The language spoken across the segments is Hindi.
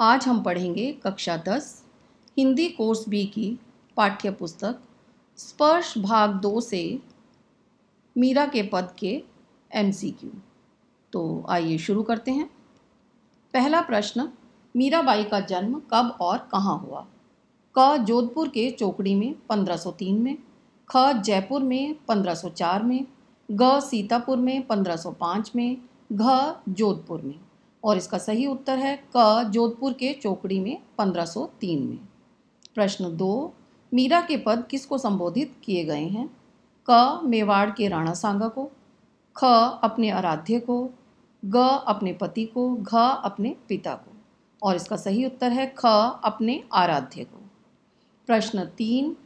आज हम पढ़ेंगे कक्षा दस, हिंदी कोर्स बी की पाठ्य पुस्तक स्पर्श भाग दो से मीरा के पद के एमसीक्यू तो आइए शुरू करते हैं। पहला प्रश्न मीराबाई का जन्म कब और कहाँ हुआ? क जोधपुर के चौकड़ी में 1503 में, ख जयपुर में 1504 में, ग सीतापुर में 1505 में, घ जोधपुर में। और इसका सही उत्तर है क, जोधपुर के चौकड़ी में 1503 में। प्रश्न दो, मीरा के पद किसको संबोधित किए गए हैं? क, मेवाड़ के राणा सांगा को, ख, अपने आराध्य को, ग, अपने पति को, घ, अपने पिता को। और इसका सही उत्तर है ख, अपने आराध्य को। प्रश्न तीन,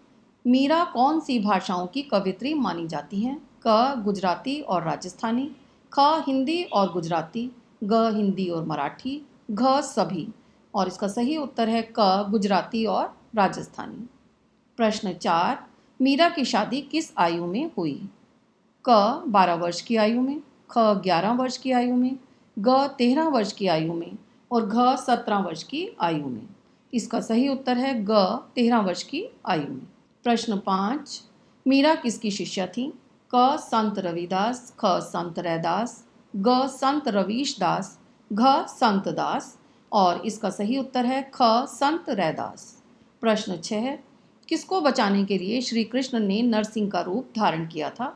मीरा कौन सी भाषाओं की कवित्री मानी जाती हैं? क, गुजराती और राजस्थानी, ख, हिंदी और गुजराती ग, हिंदी और मराठी, घ, सभी। और इसका सही उत्तर है क, गुजराती और राजस्थानी। प्रश्न चार, मीरा की शादी किस आयु में हुई? क, बारह वर्ष की आयु में, ख, ग्यारह वर्ष की आयु में, ग, तेरह वर्ष की आयु में और घ, सत्रह वर्ष की आयु में। इसका सही उत्तर है ग, तेरह वर्ष की आयु में। प्रश्न पाँच, मीरा किसकी शिष्या थी? क, संत रविदास, ख, संत रैदास ग संत रवीश दास, घ संत दास और इसका सही उत्तर है ख संत रैदास। प्रश्न छः किसको बचाने के लिए श्री कृष्ण ने नरसिंह का रूप धारण किया था?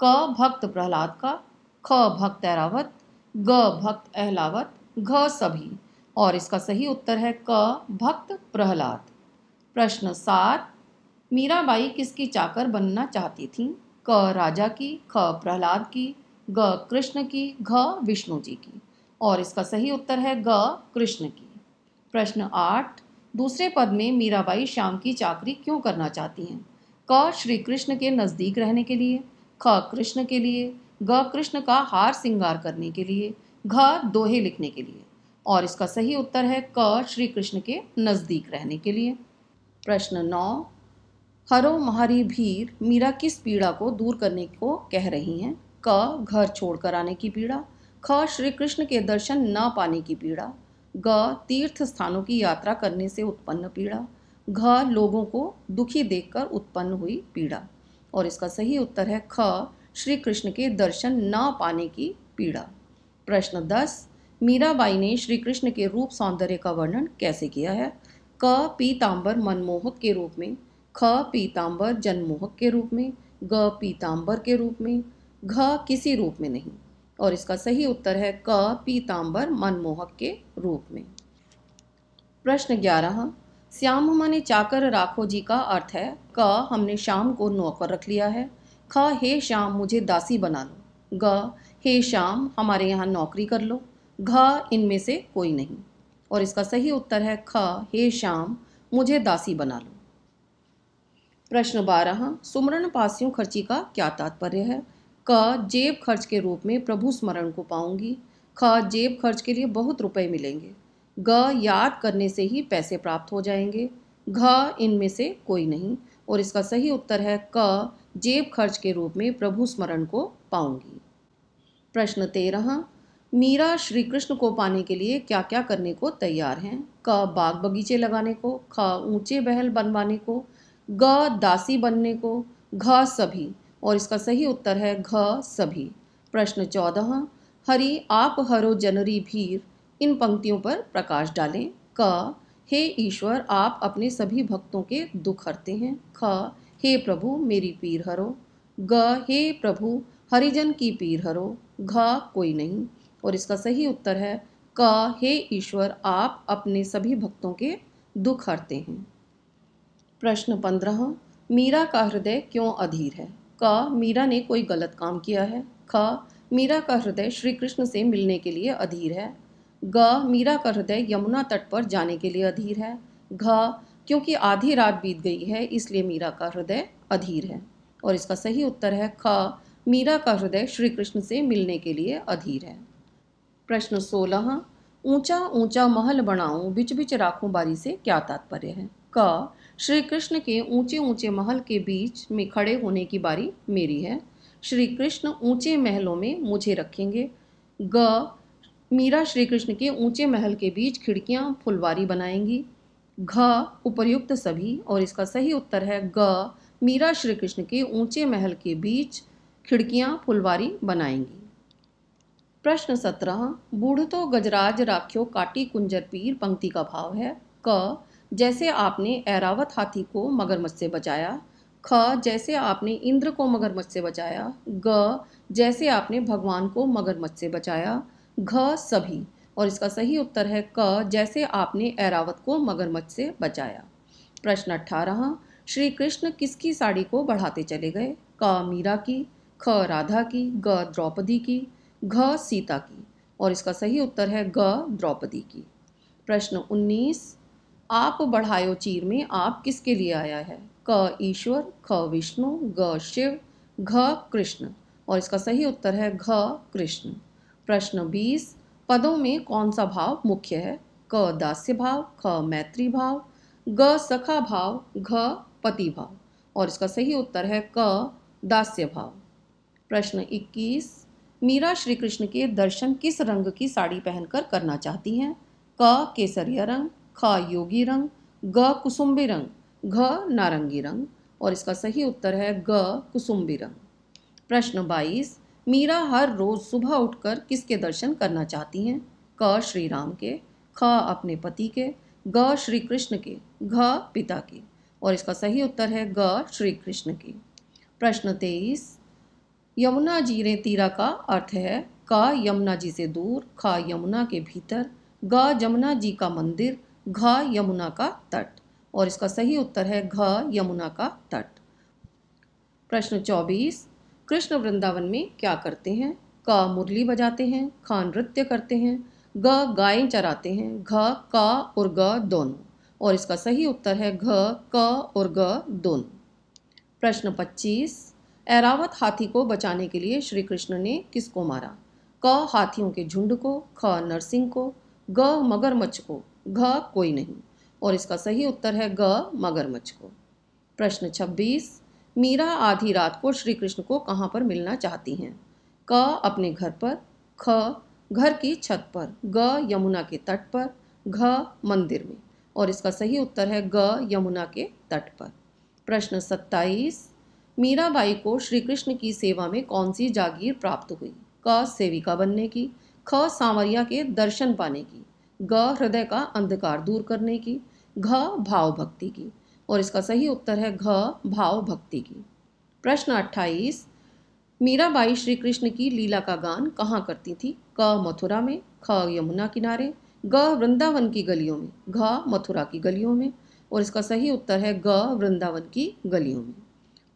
क भक्त प्रहलाद का, ख भक्त ऐरावत, ग भक्त अहलावत, घ सभी और इसका सही उत्तर है क भक्त प्रहलाद। प्रश्न सात, मीराबाई किसकी चाकर बनना चाहती थी? क राजा की, ख प्रहलाद की ग कृष्ण की, घ विष्णु जी की। और इसका सही उत्तर है ग कृष्ण की। प्रश्न आठ, दूसरे पद में मीराबाई श्याम की चाकरी क्यों करना चाहती हैं? क श्री कृष्ण के नज़दीक रहने के लिए, ख कृष्ण के लिए, ग कृष्ण का हार सिंगार करने के लिए, घ दोहे लिखने के लिए। और इसका सही उत्तर है क श्री कृष्ण के नज़दीक रहने के लिए। प्रश्न नौ, हरो महारी भीर मीरा किस पीड़ा को दूर करने को कह रही हैं? क घर छोड़कर आने की पीड़ा ख श्री कृष्ण के दर्शन न पाने की पीड़ा, ग तीर्थ स्थानों की यात्रा करने से उत्पन्न पीड़ा, घ लोगों को दुखी देखकर उत्पन्न हुई पीड़ा। और इसका सही उत्तर है ख श्री कृष्ण के दर्शन न पाने की पीड़ा। प्रश्न दस, मीराबाई ने श्री कृष्ण के रूप सौंदर्य का वर्णन कैसे किया है? क पीताम्बर मनमोहक के रूप में, ख पीताम्बर जनमोहक के रूप में, ग पीताम्बर के रूप में घ किसी रूप में नहीं। और इसका सही उत्तर है क पीताम्बर मनमोहक के रूप में। प्रश्न ग्यारह। श्याम माने चाकर राखो जी का अर्थ है, क हमने शाम को नौकर रख लिया है। ख, हे श्याम, मुझे दासी बना लो। ग, हे श्याम, हमारे यहाँ नौकरी कर लो। घ, इनमें से कोई नहीं। और इसका सही उत्तर है ख, हे श्याम, मुझे दासी बना लो। प्रश्न बारह। सुमरण पासियों खर्ची का क्या तात्पर्य है? क जेब खर्च के रूप में प्रभु स्मरण को पाऊँगी। ख, जेब खर्च के लिए बहुत रुपए मिलेंगे। ग, याद करने से ही पैसे प्राप्त हो जाएँगे। घ, इनमें से कोई नहीं। और इसका सही उत्तर है क, जेब खर्च के रूप में प्रभु स्मरण को पाऊँगी। प्रश्न तेरह। मीरा श्री कृष्ण को पाने के लिए क्या क्या करने को तैयार हैं? क, बाग बगीचे लगाने को। ख, ऊँचे बहल बनवाने को। ग, दासी बनने को। घ, सभी। और इसका सही उत्तर है घ सभी। प्रश्न चौदह, हरि आप हरो जनरी भीर, इन पंक्तियों पर प्रकाश डालें। क, हे ईश्वर, आप अपने सभी भक्तों के दुख हरते हैं। ख, हे प्रभु, मेरी पीर हरो। ग, हे प्रभु, हरिजन की पीर हरो। घ, कोई नहीं। और इसका सही उत्तर है क, हे ईश्वर, आप अपने सभी भक्तों के दुख हरते हैं। प्रश्न पंद्रह, मीरा का हृदय क्यों अधीर है? क, मीरा ने कोई गलत काम किया है? ख, मीरा का हृदय श्री कृष्ण से मिलने के लिए अधीर है। ग, मीरा का हृदय यमुना तट पर जाने के लिए अधीर है। घ, क्योंकि आधी रात बीत गई है, इसलिए मीरा का हृदय अधीर है। और इसका सही उत्तर है ख, मीरा का हृदय श्री कृष्ण से मिलने के लिए अधीर है। प्रश्न सोलह ऊँचा ऊँचा महल बनाऊँ बिच बिच राखूं बारी से क्या तात्पर्य है? क श्री कृष्ण के ऊँचे ऊँचे महल के बीच में खड़े होने की बारी मेरी है। श्री कृष्ण ऊँचे महलों में मुझे रखेंगे। ग, मीरा श्री कृष्ण के ऊँचे महल के बीच खिड़कियाँ फुलवारी बनाएँगी। घ उपर्युक्त सभी, और इसका सही उत्तर है ग, मीरा श्री कृष्ण के ऊँचे महल के बीच खिड़कियाँ फुलवारी बनाएँगी। प्रश्न सत्रह बूढ़ तो गजराज राख्यो काटी कुंजर पीर पंक्ति का भाव है। क जैसे आपने ऐरावत हाथी को मगरमच्छ से बचाया, ख जैसे आपने इंद्र को मगरमच्छ से बचाया, ग जैसे आपने भगवान को मगरमच्छ से बचाया, घ सभी। और इसका सही उत्तर है क जैसे आपने ऐरावत को मगरमच्छ से बचाया। प्रश्न अट्ठारह श्री कृष्ण किसकी साड़ी को बढ़ाते चले गए? क मीरा की, ख राधा की, ग द्रौपदी की, घ सीता की। और इसका सही उत्तर है ग द्रौपदी की। प्रश्न 19 आप बढ़ायो चीर में आप किसके लिए आया है? क ईश्वर, ख विष्णु, ग शिव, घ कृष्ण। और इसका सही उत्तर है घ कृष्ण। प्रश्न बीस, पदों में कौन सा भाव मुख्य है? क दास्य भाव, ख मैत्री भाव, ग सखा भाव, घ पति भाव। और इसका सही उत्तर है क दास्य भाव। प्रश्न 21 मीरा श्री कृष्ण के दर्शन किस रंग की साड़ी पहनकर करना चाहती हैं? क केसरिया रंग ख योगी रंग, ग कुसुम्बी रंग, घ नारंगी रंग और इसका सही उत्तर है ग कुसुम्बी रंग। प्रश्न 22 मीरा हर रोज सुबह उठकर किसके दर्शन करना चाहती हैं? क श्री राम के, ख अपने पति के, ग श्री कृष्ण के, घ पिता के और इसका सही उत्तर है ग श्री कृष्ण के। प्रश्न तेईस, यमुना जी ने तीरा का अर्थ है क यमुना जी से दूर, ख यमुना के भीतर, ग जमुना जी का मंदिर घ यमुना का तट। और इसका सही उत्तर है घ यमुना का तट। प्रश्न चौबीस, कृष्ण वृंदावन में क्या करते हैं? क मुरली बजाते हैं, ख नृत्य करते हैं, ग गाय चराते हैं, घ, क और ग दोनों। और इसका सही उत्तर है घ, क और ग दोनों। प्रश्न पच्चीस, ऐरावत हाथी को बचाने के लिए श्री कृष्ण ने किसको मारा? क हाथियों के झुंड को, ख नरसिंह को, ग मगरमच्छ को। घ कोई नहीं। और इसका सही उत्तर है ग, मगरमच्छ को। प्रश्न 26 मीरा आधी रात को श्री कृष्ण को कहाँ पर मिलना चाहती हैं? क, अपने घर पर, ख, घर की छत पर, ग, यमुना के तट पर, घ, मंदिर में। और इसका सही उत्तर है ग, यमुना के तट पर। प्रश्न 27 मीराबाई को श्री कृष्ण की सेवा में कौन सी जागीर प्राप्त हुई? क, सेविका बनने की, ख, सांवरिया के दर्शन पाने की ग हृदय का अंधकार दूर करने की, घ भाव भक्ति की, और इसका सही उत्तर है घ भाव भक्ति की। प्रश्न अट्ठाईस, मीराबाई श्री कृष्ण की लीला का गान कहाँ करती थी? क मथुरा में, ख यमुना किनारे, ग वृंदावन की गलियों में, घ मथुरा की गलियों में, और इसका सही उत्तर है ग वृंदावन की गलियों में।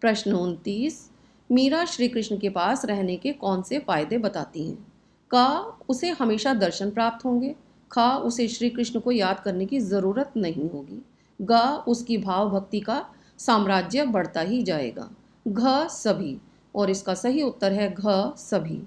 प्रश्न उनतीस, मीरा श्री कृष्ण के पास रहने के कौन से फ़ायदे बताती हैं? क, उसे हमेशा दर्शन प्राप्त होंगे खा उसे श्री कृष्ण को याद करने की ज़रूरत नहीं होगी। ग, उसकी भाव भक्ति का साम्राज्य बढ़ता ही जाएगा। घ, सभी। और इसका सही उत्तर है घ, सभी।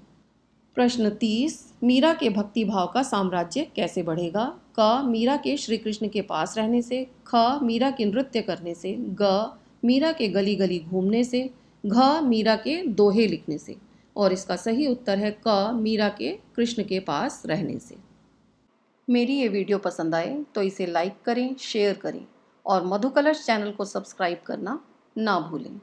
प्रश्न तीस, मीरा के भक्ति भाव का साम्राज्य कैसे बढ़ेगा? क, मीरा के श्री कृष्ण के पास रहने से। ख, मीरा के नृत्य करने से। ग, मीरा के गली गली घूमने से। घ, मीरा के दोहे लिखने से। और इसका सही उत्तर है क, मीरा के कृष्ण के पास रहने से। मेरी ये वीडियो पसंद आए तो इसे लाइक करें शेयर करें और मधु कलर्स चैनल को सब्सक्राइब करना ना भूलें।